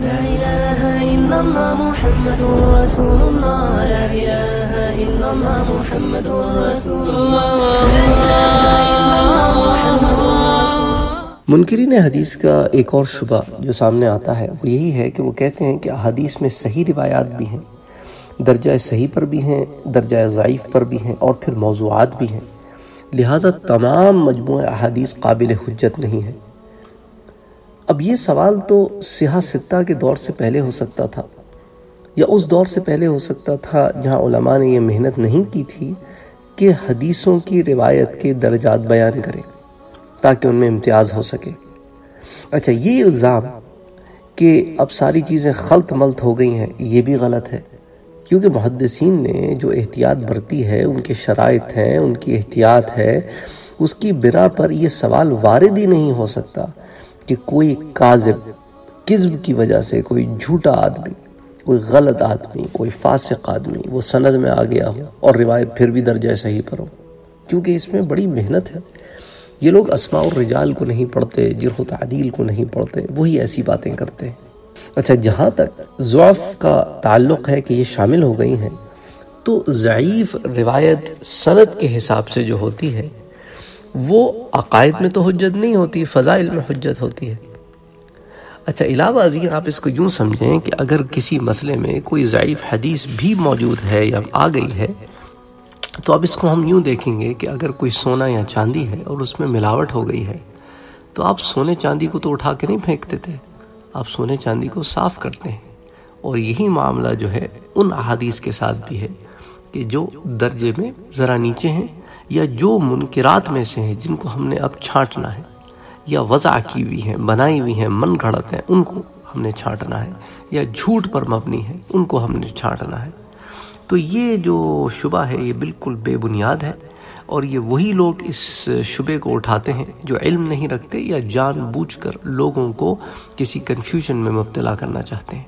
لا إله إلا الله محمد رسول الله. لا إله إلا الله محمد رسول الله. لا إله إلا الله محمد رسول منکرین حدیث کا ایک اور شبہ جو سامنے آتا ہے، وہ یہی ہے کہ وہ کہتے ہیں کہ حدیث میں صحیح روایات بھی ہیں، درجہ صحیح پر بھی ہیں، درجہ ضعیف پر بھی ہیں اور پھر موضوعات بھی ہیں۔ لہٰذا تمام مجموعہ احادیث قابل حجت نہیں ہے اب یہ سوال تو سیاہ ستہ کے دور سے پہلے ہو سکتا تھا، یا اس دور سے پہلے ہو سکتا تھا جہاں علماء نے یہ محنت نہیں کی تھی کہ حدیثوں کی روایت کے درجات بیان کریں تاکہ ان میں امتیاز ہو سکے۔ اچھا یہ الزام کہ اب ساری چیزیں خلط ملت ہو گئی ہیں، یہ بھی غلط ہے۔ کیونکہ محدثین نے جو احتیاط برتی ہے، ان کے شرائط ہیں، ان کی احتیاط ہے، اس کی بنا پر یہ سوال وارد ہی نہیں ہو سکتا۔ کہ کوئی کاذب کذب کی وجہ سے کوئی جھوٹا آدمی، کوئی غلط آدمی، کوئی فاسق آدمی وہ سند میں آ گیا ہو اور روایت پھر بھی درجہ صحیح پر ہو۔ کیونکہ اس میں بڑی محنت ہے۔ یہ لوگ اسماء الرجال کو نہیں پڑھتے، جرح و تعدیل کو نہیں پڑھتے، وہی ایسی باتیں کرتے ہیں۔ اچھا جہاں تک ضعف کا تعلق ہے کہ یہ شامل ہو گئی ہیں، تو ضعیف روایت سند کے حساب سے جو ہوتی ہے وہ عقائد میں تو حجت نہیں ہوتی، فضائل میں حجت ہوتی ہے۔ اچھا علاوہ ازیں آپ اس کو یوں سمجھیں کہ اگر کسی مسئلے میں کوئی ضعیف حدیث بھی موجود ہے یا آ گئی ہے، تو اب اس کو ہم یوں دیکھیں گے کہ اگر کوئی سونا یا چاندی ہے اور اس میں ملاوٹ ہو گئی ہے، تو آپ سونے چاندی کو تو اٹھا کے نہیں پھینکتے تھے آپ سونے چاندی کو صاف کرتے ہیں۔ اور یہی معاملہ جو ہے، ان احادیث کے ساتھ بھی ہے کہ جو درجے میں ذرا نیچے ہیں یا جو منکرات میں سے ہیں جن کو ہم نے اب چھانٹنا ہے، یا وضع کی ہوئی ہیں، بنائی ہوئی ہیں، من گھڑت ہیں، ان کو ہم نے چھانٹنا ہے، یا جھوٹ پر مبنی ہے، ان کو ہم نے چھانٹنا ہے۔ تو یہ جو شبہ ہے، یہ بالکل بے بنیاد ہے، اور یہ وہی لوگ اس شبے کو اٹھاتے ہیں جو علم نہیں رکھتے یا جان بوجھ کر لوگوں کو کسی کنفیوژن میں مبتلا کرنا چاہتے ہیں۔